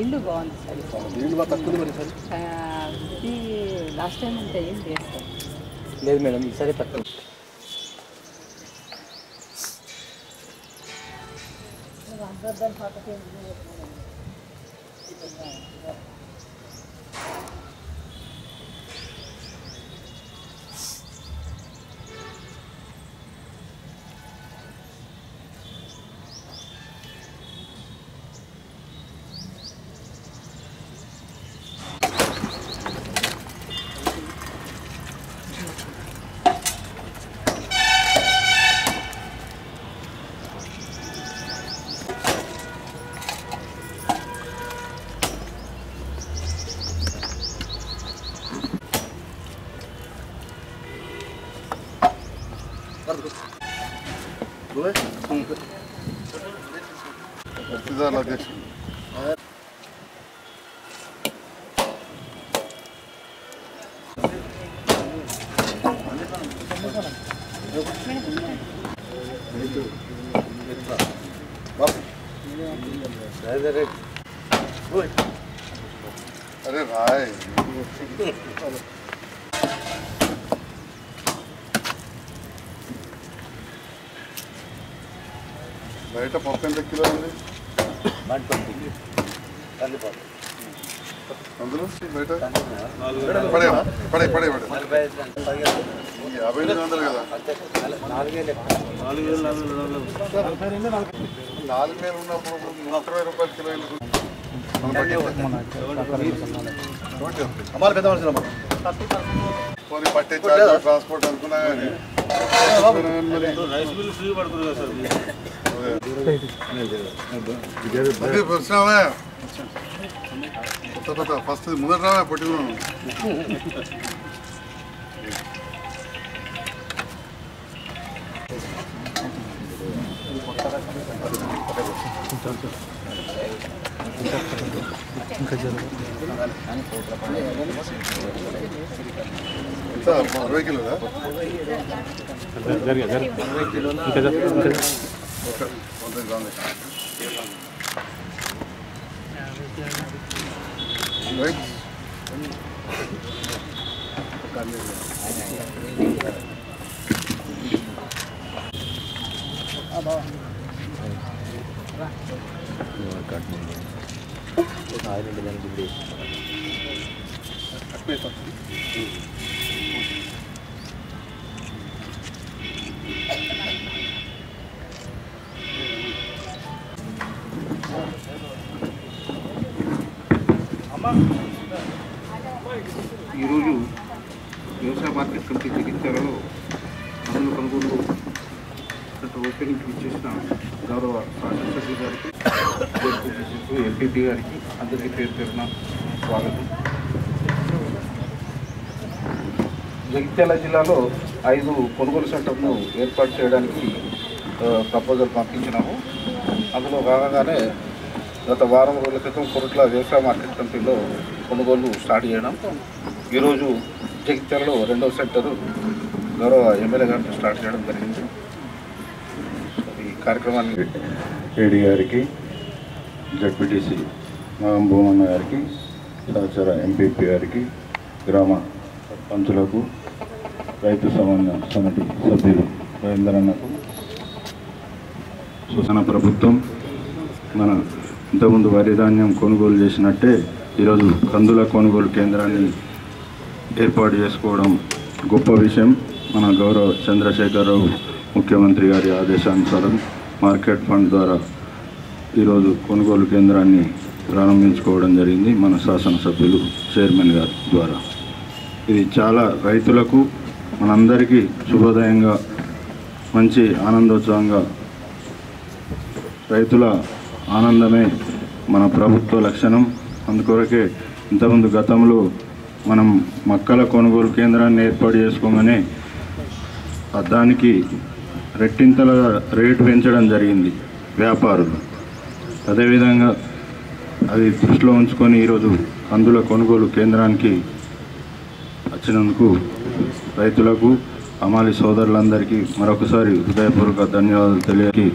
ఇల్లు బాగుంది sir. Last time అంతా ఏం లేదు సార్. లేదు మేడం ఈసారి తక్కువ. दस दिन फाटते الاقتدار الاقتدار బయట పప్పు ఎంత కిలో ఉంది? అందులో బయట? పడే పడే పడే. పడే యాభై ఎనిమిది వందలు కదా. నాలుగు వేలు ఉన్నప్పుడు ముప్పై రూపాయల కిలో ట్రాన్స్పోర్ట్ అనుకున్నా కానీ వచ్చినావా కొత్త కొత్త ఫస్ట్ ముందర రావా పట్టుకున్నాను ఎంత అరవై కిలోదా ఓకే వంద గ్రాములు రైట్ ఈరోజు జడ్పీటీసీ ఎంపీపీ గారికి అందరికీ పేరు పేరున స్వాగతం. జగిత్యాల జిల్లాలో ఐదు కొనుగోలు సెంటర్ను ఏర్పాటు చేయడానికి ప్రపోజల్ పంపించినాము. అందులో భాగంగానే గత వారం రోజుల క్రితం కొరట్ల వ్యవసాయ మార్కెట్ కంపెనీలో కొనుగోలు స్టార్ట్ చేయడం. ఈరోజు జగిత్యాలలో రెండవ సెంటరు గౌరవ ఎమ్మెల్యే గారితో స్టార్ట్ చేయడం జరిగింది. ఈ కార్యక్రమాన్ని ఏడి గారికి జడ్పీటీసీ నాగం భూమన్న గారికి సహచర ఎంపీపీ గారికి గ్రామ పంచులకు రైతు సమన్వయ సమితి సభ్యులు రవీంద్రన్నకు సుసన ప్రభుత్వం మన ఇంతకుముందు వరి ధాన్యం కొనుగోలు చేసినట్టే ఈరోజు కందుల కొనుగోలు కేంద్రాన్ని ఏర్పాటు చేసుకోవడం గొప్ప విషయం. మన గౌరవ చంద్రశేఖరరావు ముఖ్యమంత్రి గారి ఆదేశానుసారం మార్కెట్ ఫండ్ ద్వారా ఈరోజు కొనుగోలు కేంద్రాన్ని ప్రారంభించుకోవడం జరిగింది మన శాసనసభ్యులు చైర్మన్ గారి ద్వారా. ఇది చాలా రైతులకు మనందరికీ శుభోదయంగా మంచి ఆనందోత్సవంగా రైతుల ఆనందమే మన ప్రభుత్వ లక్షణం. అందుకొరకే ఇంతకుముందు గతంలో మనం మక్కల కొనుగోలు కేంద్రాన్ని ఏర్పాటు చేసుకోగానే దానికి రెట్టింతల రేటు పెంచడం జరిగింది వ్యాపారులు. అదేవిధంగా అది దృష్టిలో ఉంచుకొని ఈరోజు కందుల కొనుగోలు కేంద్రానికి వచ్చినందుకు రైతులకు అమాలి సోదరులందరికీ మరొకసారి హృదయపూర్వక ధన్యవాదాలు తెలియకి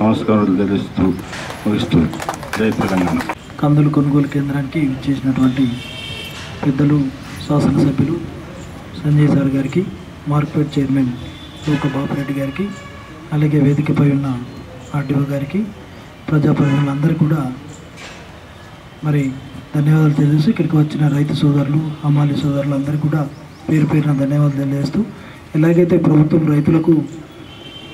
నమస్కారాలు తెలుస్తూ ముగిస్తూ జై తెలంగాణ. కందుల కొనుగోలు కేంద్రానికి ఇచ్చేసినటువంటి పెద్దలు శాసనసభ్యులు సంజయ్ సార్ గారికి మార్కెట్ చైర్మన్ లోక బాపిరెడ్డి గారికి అలాగే వేదికపై ఉన్న ఆర్డీఓ గారికి ప్రజాప్రతినిధులందరూ కూడా మరి ధన్యవాదాలు తెలియజేస్తూ ఇక్కడికి వచ్చిన రైతు సోదరులు అమ్మాలి సోదరులు అందరికీ కూడా పేరు పేరున ధన్యవాదాలు తెలియజేస్తూ ఎలాగైతే ప్రభుత్వం రైతులకు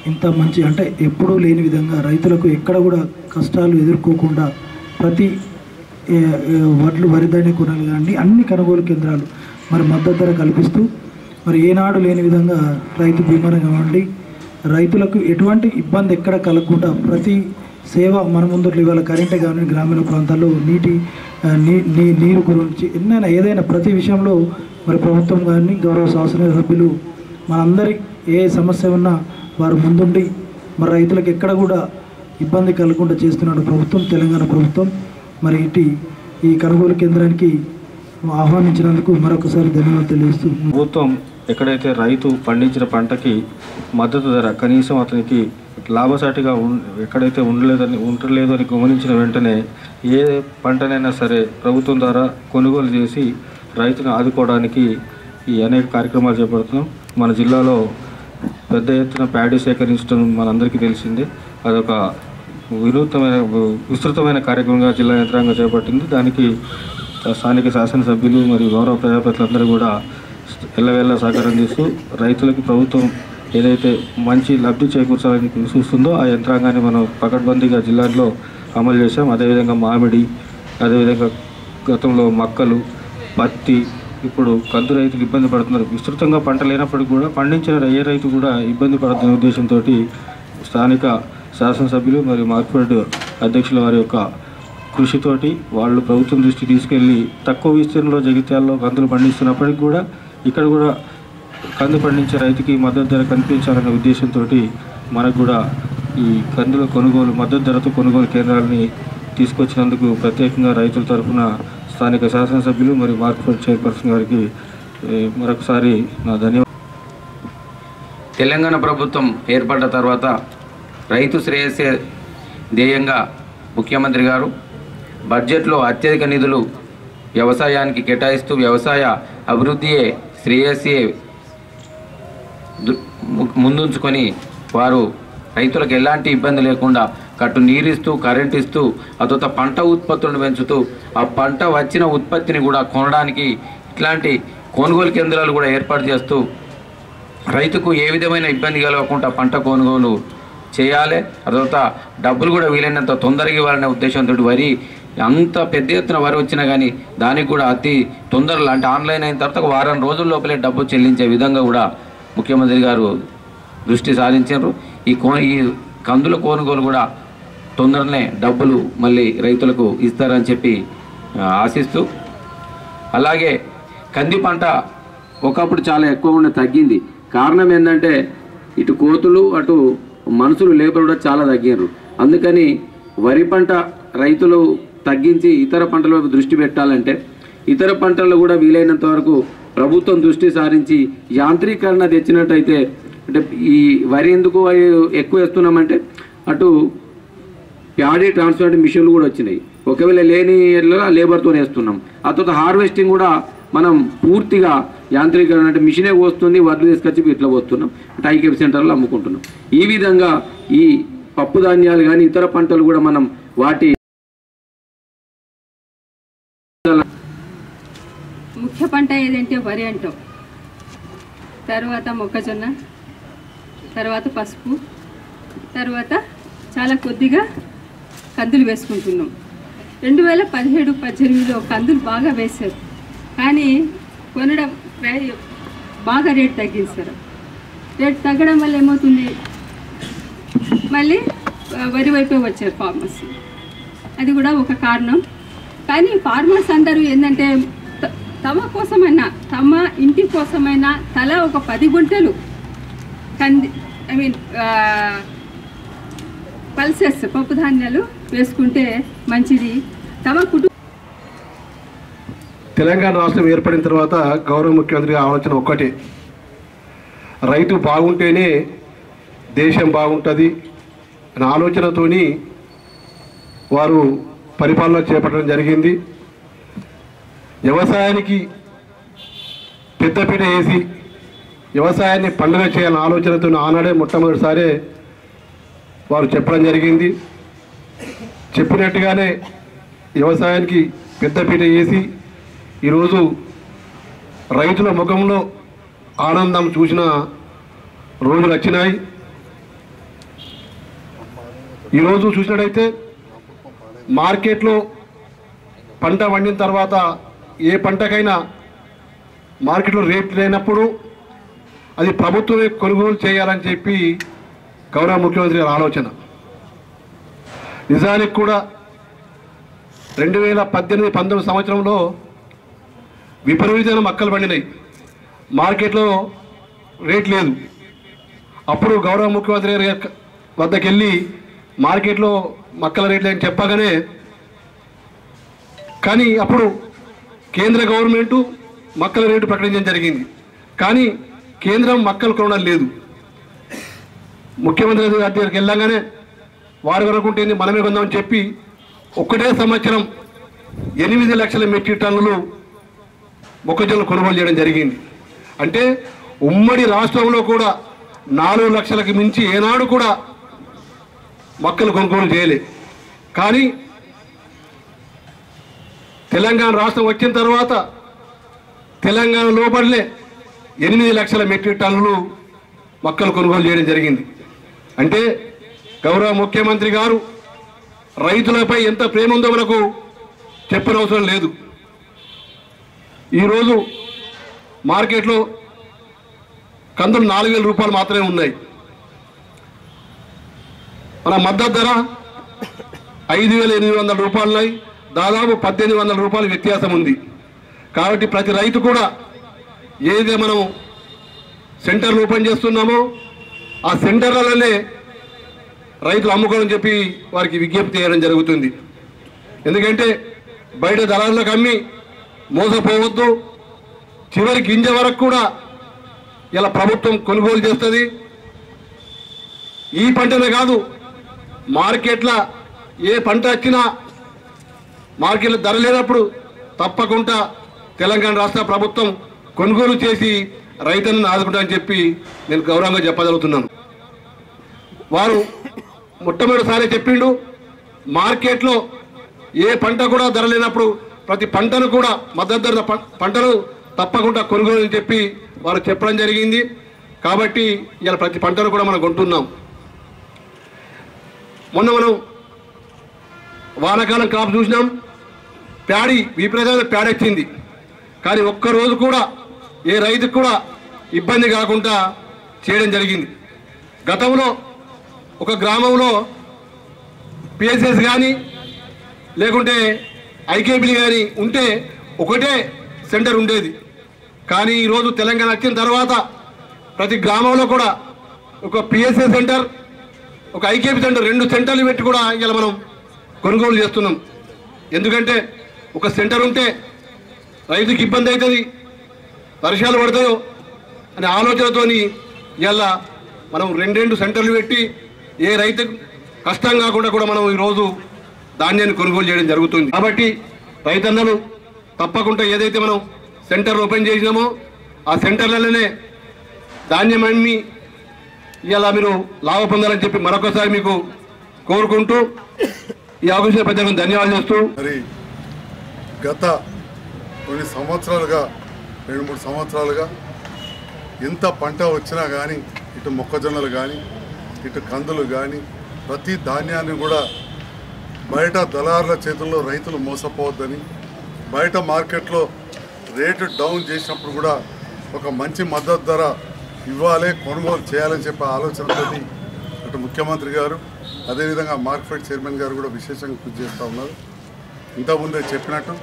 ఇంత మంచి అంటే ఎప్పుడూ లేని విధంగా రైతులకు ఎక్కడ కూడా కష్టాలు ఎదుర్కోకుండా ప్రతి వడ్లు వరిధాన్య కొనాలి కానీ అన్ని కొనుగోలు కేంద్రాలు మరి మద్దతు ధర కల్పిస్తూ మరి ఏనాడు లేని విధంగా రైతు బీమా కావండి రైతులకు ఎటువంటి ఇబ్బంది ఎక్కడ కలగకుండా ప్రతి సేవ మన ముందు ఇవాళ కరెంటే కానీ గ్రామీణ ప్రాంతాల్లో నీటి నీ నీ నీరు గురించి ఎన్నైనా ఏదైనా ప్రతి విషయంలో మరి ప్రభుత్వం కానీ గౌరవ శాసన సభ్యులు మనందరి ఏ సమస్య ఉన్నా వారు ముందుండి మరి రైతులకు ఎక్కడ కూడా ఇబ్బంది కలగకుండా చేస్తున్నాడు ప్రభుత్వం తెలంగాణ ప్రభుత్వం మరి ఇటు ఈ కొనుగోలు కేంద్రానికి ఆహ్వానించినందుకు మరొకసారి ధన్యవాదాలు తెలియజేస్తూ ప్రభుత్వం ఎక్కడైతే రైతు పండించిన పంటకి మద్దతు ధర కనీసం అతనికి లాభసాటిగా ఎక్కడైతే ఉండలేదని ఉండలేదు అని గమనించిన వెంటనే ఏ పంటనైనా సరే ప్రభుత్వం ద్వారా కొనుగోలు చేసి రైతును ఆదుకోవడానికి ఈ అనేక కార్యక్రమాలు చేపడుతున్నాం. మన జిల్లాలో పెద్ద ఎత్తున ప్యాడీ సేకరించడం మనందరికీ తెలిసిందే. అదొక వినూత్నమైన విస్తృతమైన కార్యక్రమంగా జిల్లా యంత్రాంగం చేపట్టింది. దానికి స్థానిక శాసనసభ్యులు మరియు గౌరవ ప్రజాప్రతినిధులందరూ కూడా ఎల్లవేళ్ళ సహకారం చేస్తూ రైతులకు ప్రభుత్వం ఏదైతే మంచి లబ్ధి చేకూర్చాలని చూస్తుందో ఆ యంత్రాంగాన్ని మనం పకడ్బందీగా జిల్లాలో అమలు చేశాం. అదేవిధంగా మామిడి అదేవిధంగా గతంలో మక్కలు పత్తి ఇప్పుడు కందు రైతులు ఇబ్బంది పడుతున్నారు. విస్తృతంగా పంట లేనప్పటికీ కూడా పండించిన ఏ రైతు కూడా ఇబ్బంది పడుతున్న ఉద్దేశంతో స్థానిక శాసనసభ్యులు మరియు మార్కెట్ అధ్యక్షుల వారి యొక్క కృషితోటి వాళ్ళు ప్రభుత్వం దృష్టి తీసుకెళ్ళి తక్కువ విస్తీర్ణంలో జగిత్యాల్లో కందులు పండిస్తున్నప్పటికీ కూడా ఇక్కడ కూడా కందు పండించే రైతుకి మద్దతు ధర కనిపించాలనే ఉద్దేశంతో మనకు కూడా ఈ కందుల కొనుగోలు మద్దతు ధరతో కొనుగోలు కేంద్రాలని తీసుకొచ్చినందుకు ప్రత్యేకంగా రైతుల తరఫున స్థానిక శాసనసభ్యులు మరియు మార్కెట్ చైర్పర్సన్ గారికి మరొకసారి నా ధన్యవాదాలు. తెలంగాణ ప్రభుత్వం ఏర్పడ్డ తర్వాత రైతు శ్రేయస్సే ధ్యేయంగా ముఖ్యమంత్రి గారు బడ్జెట్లో అత్యధిక నిధులు వ్యవసాయానికి కేటాయిస్తూ వ్యవసాయ అభివృద్ధియే శ్రేయస్సే ముందుంచుకొని వారు రైతులకు ఎలాంటి ఇబ్బంది లేకుండా కట్టు నీరిస్తూ కరెంట్ ఇస్తూ అతొత పంట ఉత్పత్తులను పెంచుతూ ఆ పంట వచ్చిన ఉత్పత్తిని కూడా కొనడానికి ఇట్లాంటి కొనుగోలు కేంద్రాలు కూడా ఏర్పాటు చేస్తూ రైతుకు ఏ విధమైన ఇబ్బంది కలగకుండా పంట కొనుగోలు చేయాలి. ఆ తర్వాత డబ్బులు కూడా వీలైనంత తొందరగా ఇవ్వాలనే ఉద్దేశంతో వరి అంత పెద్ద ఎత్తున వరి వచ్చినా కానీ దానికి కూడా అతి తొందరలో అంటే ఆన్లైన్ అయిన తర్వాత వారం రోజుల లోపలే డబ్బు చెల్లించే విధంగా కూడా ముఖ్యమంత్రి గారు దృష్టి సాధించారు ఈ కో ఈ కందుల కొనుగోలు కూడా తొందరనే డబ్బులు మళ్ళీ రైతులకు ఇస్తారని చెప్పి ఆశిస్తూ అలాగే కంది పంట ఒకప్పుడు చాలా ఎక్కువగా తగ్గింది. కారణం ఏంటంటే ఇటు కోతులు అటు మనుషులు లేబర్ కూడా చాలా తగ్గారు అందుకని వరి పంట రైతులు తగ్గించి ఇతర పంటల వైపు దృష్టి పెట్టాలంటే ఇతర పంటల్లో కూడా వీలైనంత వరకు ప్రభుత్వం దృష్టి సారించి యాంత్రీకరణ తెచ్చినట్టయితే అంటే ఈ వరి ఎందుకు ఎక్కువ వేస్తున్నామంటే అటు ప్యాడీ ట్రాన్స్ప్లాంట్ మిషన్లు కూడా వచ్చినాయి. ఒకవేళ లేని లేబర్తో వేస్తున్నాం. ఆ తర్వాత హార్వెస్టింగ్ కూడా మనం పూర్తిగా యాంత్రీకరణ అంటే మిషనే వస్తుంది వడ్లు తీసుకొచ్చి ఇట్లా పోస్తున్నాం టైకెప్ సెంటర్లో అమ్ముకుంటున్నాం. ఈ విధంగా ఈ పప్పు ధాన్యాలు కానీ ఇతర పంటలు కూడా మనం వాటి పంట ఏదంటే వరి అంటాం తర్వాత మొక్కజొన్న తర్వాత పసుపు తర్వాత చాలా కొద్దిగా కందులు వేసుకుంటున్నాం. రెండు వేల పదిహేడు పద్దెనిమిదిలో కందులు బాగా వేశారు. కానీ కొనడం బాగా రేట్ తగ్గించారు రేట్ తగ్గడం వల్ల ఏమవుతుంది? మళ్ళీ వరి వైపే వచ్చారు ఫార్మర్స్. అది కూడా ఒక కారణం. కానీ ఫార్మర్స్ అందరూ ఏంటంటే తమ కోసమైనా తమ ఇంటి కోసమైనా తల ఒక పది గుంటలు కంది ఐ మీన్ పల్సెస్ పప్పు ధాన్యాలు వేసుకుంటే మంచిది. తమ కుటుంబ తెలంగాణ రాష్ట్రం ఏర్పడిన తర్వాత గౌరవ ముఖ్యమంత్రి ఆలోచన ఒక్కటే. రైతు బాగుంటేనే దేశం బాగుంటుంది అనే ఆలోచనతోని వారు పరిపాలన చేపట్టడం జరిగింది. వ్యవసాయానికి పెద్దపీట వేసి వ్యవసాయాన్ని పండుగ చేయాలన్న ఆలోచనతో ఆనాడే మొట్టమొదటిసారే వారు చెప్పడం జరిగింది. చెప్పినట్టుగానే వ్యవసాయానికి పెద్దపీట వేసి ఈరోజు రైతుల ముఖంలో ఆనందం చూసిన రోజులు వచ్చినాయి. ఈరోజు చూసినట్టయితే మార్కెట్లో పంట వండిన తర్వాత ఏ పంటకైనా మార్కెట్లో రేట్ లేనప్పుడు అది ప్రభుత్వమే కొనుగోలు చేయాలని చెప్పి గౌరవ ముఖ్యమంత్రి గారి ఆలోచన. నిజానికి కూడా రెండు వేల పద్దెనిమిది పంతొమ్మిది సంవత్సరంలో విపరీతమైన మక్కలు పండినాయి. మార్కెట్లో రేట్ లేదు. అప్పుడు గౌరవ ముఖ్యమంత్రి గారి వద్దకు వెళ్ళి మార్కెట్లో మక్కల రేట్లు అని చెప్పగానే కానీ అప్పుడు కేంద్ర గవర్నమెంటు మక్కల రేటు ప్రకటించడం జరిగింది. కానీ కేంద్రం మక్కలు కొనడం లేదు. ముఖ్యమంత్రి గారి దగ్గరికి వెళ్ళగానే వరకు కొనుక్కుంటేంది మనమే కొందామని చెప్పి ఒక్కటే సంవత్సరం ఎనిమిది లక్షల మెట్రిక్ టన్నులు మొక్కజొన్న కొనుగోలు చేయడం జరిగింది. అంటే ఉమ్మడి రాష్ట్రంలో కూడా నాలుగు లక్షలకు మించి ఏనాడు కూడా మొక్కలు కొనుగోలు చేయలే. కానీ తెలంగాణ రాష్ట్రం వచ్చిన తర్వాత తెలంగాణ లోపలే ఎనిమిది లక్షల మెట్రిక్ టన్నులు మొక్కలు కొనుగోలు చేయడం జరిగింది. అంటే గౌరవ ముఖ్యమంత్రి గారు రైతులపై ఎంత ప్రేమ ఉందో మనకు చెప్పనవసరం లేదు. ఈరోజు మార్కెట్లో కందులు నాలుగు వేల రూపాయలు మాత్రమే ఉన్నాయి. మన మద్దతు ధర ఐదు వేల ఎనిమిది వందల రూపాయలున్నాయి. దాదాపు పద్దెనిమిది వందల రూపాయల వ్యత్యాసం ఉంది. కాబట్టి ప్రతి రైతు కూడా ఏదైతే మనం సెంటర్లు ఓపెన్ చేస్తున్నామో ఆ సెంటర్లలోనే రైతులు అమ్ముకోవాలని చెప్పి వారికి విజ్ఞప్తి చేయడం జరుగుతుంది. ఎందుకంటే బయట దళారులకు అమ్మి మోసపోవద్దు. చివరి గింజ వరకు కూడా ఇలా ప్రభుత్వం కొనుగోలు చేస్తుంది. ఈ పంటనే కాదు మార్కెట్ల ఏ పంట వచ్చినా మార్కెట్లో ధర లేనప్పుడు తప్పకుండా తెలంగాణ రాష్ట్ర ప్రభుత్వం కొనుగోలు చేసి రైతులను ఆదుకుంటామని చెప్పి నేను గౌరవంగా చెప్పగలుగుతున్నాను వారు మొట్టమొదటిసారి చెప్పిండు మార్కెట్లో ఏ పంట కూడా ధర లేనప్పుడు ప్రతి పంటను కూడా మద్దతు ధర పంటను తప్పకుండా కొనుగోలు అని చెప్పి వారు చెప్పడం జరిగింది. కాబట్టి ఇలా ప్రతి పంటను కూడా మనం కొంటున్నాం. మొన్న మనం వానాకాలం క్రాప్ చూసినాం. ప్యాడీ విపరీతమైన ప్యాడ్ వచ్చింది కానీ ఒక్క రోజు కూడా ఏ రైతుకు కూడా ఇబ్బంది కాకుండా చేయడం జరిగింది. గతంలో ఒక గ్రామంలో పిఎస్ఎస్ కానీ లేకుంటే ఐకేబీలు కానీ ఉంటే ఒకటే సెంటర్ ఉండేది. కానీ ఈరోజు తెలంగాణ వచ్చిన తర్వాత ప్రతి గ్రామంలో కూడా ఒక పిఎస్ఏ సెంటర్ ఒక ఐకేపీ సెంటర్ రెండు సెంటర్లు పెట్టి కూడా ఇలా మనం కొనుగోలు చేస్తున్నాం. ఎందుకంటే ఒక సెంటర్ ఉంటే రైతుకి ఇబ్బంది అవుతుంది వర్షాలు పడతాయో అనే ఆలోచనతోని ఇలా మనం రెండెండు సెంటర్లు పెట్టి ఏ రైతు కష్టం కాకుండా కూడా మనం ఈరోజు ధాన్యాన్ని కొనుగోలు చేయడం జరుగుతుంది. కాబట్టి రైతన్నలు తప్పకుండా ఏదైతే మనం సెంటర్ ఓపెన్ చేసినామో ఆ సెంటర్లలోనే ధాన్యం అమ్మి ఇలా మీరు లాభ పొందాలని చెప్పి మరొకసారి మీకు కోరుకుంటూ ఈ అవకాశం పెద్దలకు ధన్యవాదాలు చేస్తూ గత కొన్ని సంవత్సరాలుగా రెండు మూడు సంవత్సరాలుగా ఎంత పంట వచ్చినా కానీ ఇటు మొక్కజొన్నలు కానీ ఇటు కందులు కానీ ప్రతి ధాన్యాన్ని కూడా బయట దళారుల చేతుల్లో రైతులు మోసపోవద్దని బయట మార్కెట్లో రేటు డౌన్ చేసినప్పుడు కూడా ఒక మంచి మద్దతు ధర ఇవ్వాలి కొనుగోలు చేయాలని చెప్పే ఆలోచనతోటి అటు ముఖ్యమంత్రి గారు అదేవిధంగా మార్కెట్ చైర్మన్ గారు కూడా విశేషంగా కృషి చేస్తూ ఉన్నారు. ఇంతకుముందే చెప్పినట్టు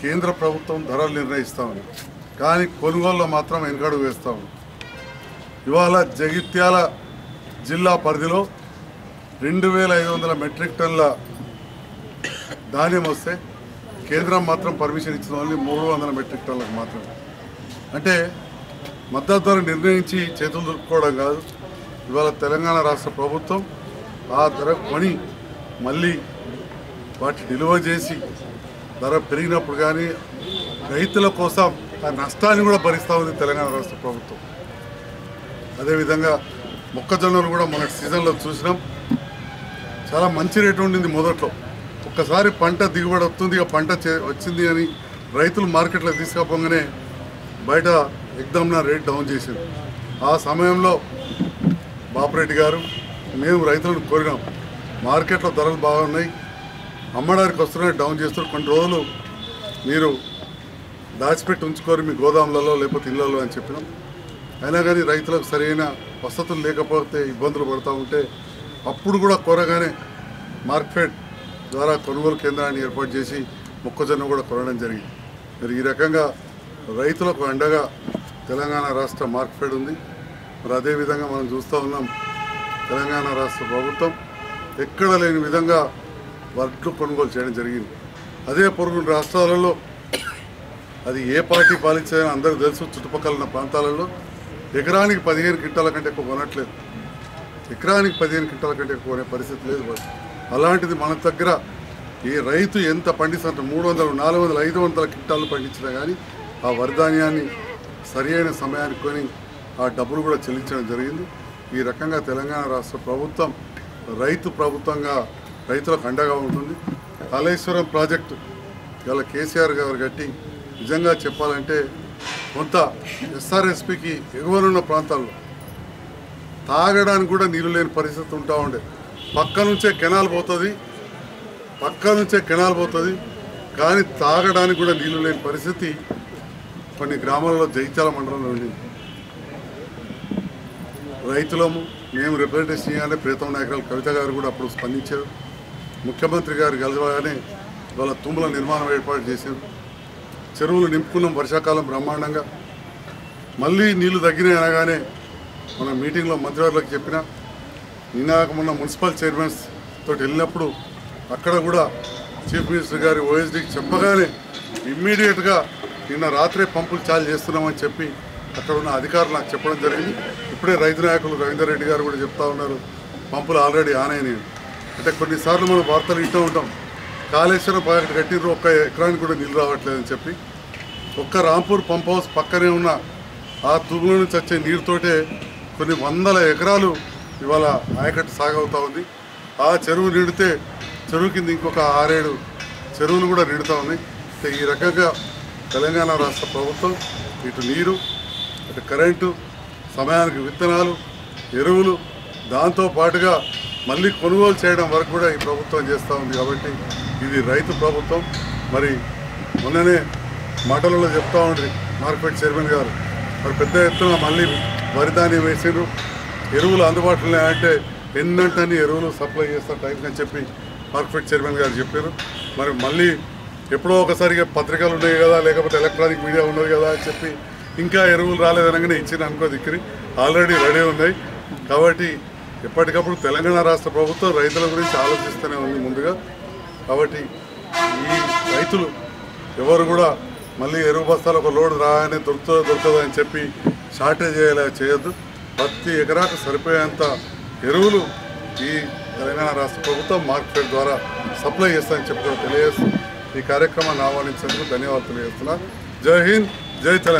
కేంద్ర ప్రభుత్వం ధరలు నిర్ణయిస్తామని కానీ కొనుగోలులో మాత్రం వెనకడుగు వేస్తాము ఇవాళ జగిత్యాల జిల్లా పరిధిలో రెండు వేల ఐదు వందల మెట్రిక్ టన్ల ధాన్యం వస్తే కేంద్రం మాత్రం పర్మిషన్ ఇచ్చిన ఓన్లీ మూడు వందల మెట్రిక్ టన్నులకు మాత్రమే. అంటే మద్దతు ధర నిర్ణయించి చేతులు దొరుకుకోవడం కాదు. ఇవాళ తెలంగాణ రాష్ట్ర ప్రభుత్వం ఆ ధర కొని మళ్ళీ వాటి నిల్వ చేసి ధర పెరిగినప్పుడు కానీ రైతుల కోసం ఆ నష్టాన్ని కూడా భరిస్తూ ఉంది తెలంగాణ రాష్ట్ర ప్రభుత్వం. అదేవిధంగా మొక్కజొన్నలు కూడా మన సీజన్లో చూసినాం. చాలా మంచి రేటు ఉండింది మొదట్లో. ఒక్కసారి పంట దిగుబడి వస్తుంది ఇక పంట చే- వచ్చింది అని రైతులు మార్కెట్లో తీసుకపోగానే బయట ఎగ్దమ్న రేట్ డౌన్ చేసింది. ఆ సమయంలో బాపరెడ్డి గారు మేము రైతులను కోరినాం. మార్కెట్లో ధరలు బాగున్నాయి. అమ్మడానికి వస్తున్నాయి డౌన్ చేస్తారు కొన్ని రోజులు మీరు దాచిపెట్టి ఉంచుకోరు మీ గోదాములలో లేకపోతే ఇళ్ళలో అని చెప్పినాం. అయినా కానీ రైతులకు సరైన వసతులు లేకపోతే ఇబ్బందులు పడుతూ ఉంటే అప్పుడు కూడా కోరగానే మార్కెట్ ద్వారా కొనుగోలు కేంద్రాన్ని ఏర్పాటు చేసి మొక్కజొన్న కూడా కొనడం జరిగింది. మరి ఈ రకంగా రైతులకు అండగా తెలంగాణ రాష్ట్ర మార్కెట్ ఉంది. మరి అదేవిధంగా మనం చూస్తూ ఉన్నాం తెలంగాణ రాష్ట్ర ప్రభుత్వం ఎక్కడ లేని విధంగా వడ్లు కొనుగోలు చేయడం జరిగింది. అదే పొరుగు రాష్ట్రాలలో అది ఏ పార్టీ పాలించాయని అందరూ తెలుసు. చుట్టుపక్కల ఉన్న ప్రాంతాలలో ఎకరానికి పదిహేను క్వింటాల కంటే ఎక్కువ కొనట్లేదు. ఎకరానికి పదిహేను క్వింటాల కంటే ఎక్కువ కొనే పరిస్థితి లేదు అలాంటిది మన దగ్గర ఈ రైతు ఎంత పండిస్తుంటే మూడు వందలు నాలుగు వందలు ఐదు వందల క్వింటాలు పండించినా కానీ ఆ వరిధాన్యాన్ని సరియైన సమయానికి కొని ఆ డబ్బులు కూడా చెల్లించడం జరిగింది. ఈ రకంగా తెలంగాణ రాష్ట్ర ప్రభుత్వం రైతు ప్రభుత్వంగా రైతులకు అండగా ఉంటుంది. కాళేశ్వరం ప్రాజెక్టు ఇవాళ కేసీఆర్ గారు కట్టి నిజంగా చెప్పాలంటే కొంత ఎస్ఆర్ఎస్పికి ఎగువనున్న ప్రాంతాల్లో తాగడానికి కూడా నీళ్ళు లేని పరిస్థితి ఉంటా ఉండే. పక్క నుంచే కెనాల్ పోతుంది పక్క నుంచే కెనాల్ పోతుంది కానీ తాగడానికి కూడా నీళ్ళు లేని పరిస్థితి కొన్ని గ్రామాలలో జైత్యాల మండలంలో ఉండింది రైతులము మేము రిప్రజెంటేషన్ చేయాలంటే ప్రీతం నాయకురాలు కవిత గారు కూడా అప్పుడు స్పందించారు. ముఖ్యమంత్రి గారు కలవగానే వాళ్ళ తుమ్ముల నిర్మాణం ఏర్పాటు చేశారు. చెరువులు నింపుకున్నాం వర్షాకాలం బ్రహ్మాండంగా. మళ్ళీ నీళ్ళు తగ్గినాయి అనగానే మన మీటింగ్లో మంత్రివర్లకు చెప్పిన నిన్నాక మొన్న మున్సిపల్ చైర్మన్స్ తోటి వెళ్ళినప్పుడు అక్కడ కూడా చీఫ్ మినిస్టర్ గారి ఓఎస్డీకి చెప్పగానే ఇమ్మీడియట్గా నిన్న రాత్రే పంపులు చాలు చేస్తున్నామని చెప్పి అక్కడ ఉన్న అధికారులు నాకు చెప్పడం జరిగింది. ఇప్పుడే రైతు నాయకులు రవీందర్ రెడ్డి గారు కూడా చెప్తా ఉన్నారు పంపులు ఆల్రెడీ ఆన్ అయినాయి. అంటే కొన్నిసార్లు మనం వార్తలు వింటూ ఉంటాం. కాళేశ్వరం ప్రాజెక్టు కట్టిర్రు ఒక్క ఎకరానికి కూడా నీళ్ళు రావట్లేదని చెప్పి. ఒక్క రాంపూర్ పంప్ హౌస్ పక్కనే ఉన్న ఆ తూముల నుంచి వచ్చే నీరుతోటే కొన్ని వందల ఎకరాలు ఇవాళ ఆయకట్టు సాగవుతూ ఉంది. ఆ చెరువు నిండితే చెరువు కింద ఇంకొక ఆరేడు చెరువులు కూడా నిండుతూ ఉన్నాయి. అంటే ఈ రకంగా తెలంగాణ రాష్ట్ర ప్రభుత్వం ఇటు నీరు అటు కరెంటు సమయానికి విత్తనాలు ఎరువులు దాంతో పాటుగా మళ్ళీ కొనుగోలు చేయడం వరకు కూడా ఈ ప్రభుత్వం చేస్తూ ఉంది కాబట్టి ఇది రైతు ప్రభుత్వం. మరి మొన్ననే మాటలలో చెప్తా ఉండ్రి మార్కెట్ చైర్మన్ గారు. మరి పెద్ద ఎత్తున మళ్ళీ వరి ధాన్యం వేసిండ్రు. ఎరువులు అందుబాటులో అంటే ఎన్నంటని ఎరువులు సప్లై చేస్తారు టైంకి అని చెప్పి మార్కెట్ చైర్మన్ గారు చెప్పారు మరి మళ్ళీ ఎప్పుడో ఒకసారిగా పత్రికలు ఉన్నాయి కదా లేకపోతే ఎలక్ట్రానిక్ మీడియా ఉన్నది కదా అని చెప్పి ఇంకా ఎరువులు రాలేదనగానే ఇచ్చిన అనుకో దిక్కరి ఆల్రెడీ రెడీ ఉన్నాయి. కాబట్టి ఎప్పటికప్పుడు తెలంగాణ రాష్ట్ర ప్రభుత్వం రైతుల గురించి ఆలోచిస్తూనే ఉంది ముందుగా. కాబట్టి ఈ రైతులు ఎవరు కూడా మళ్ళీ ఎరువు బస్తాలు ఒక లోడ్ రాగానే దొరుకుతుందో దొరుకుతుందో అని చెప్పి షార్టేజ్ అయ్యేలా చేయొద్దు. ప్రతి ఎకరాకు సరిపోయేంత ఎరువులు ఈ తెలంగాణ రాష్ట్ర ప్రభుత్వం మార్కెట్ ద్వారా సప్లై చేస్తామని చెప్పి కూడా తెలియజేస్తూ ఈ కార్యక్రమాన్ని ఆహ్వానించేందుకు ధన్యవాదాలు తెలియజేస్తున్నా. జై హింద్ జై తెలంగాణ.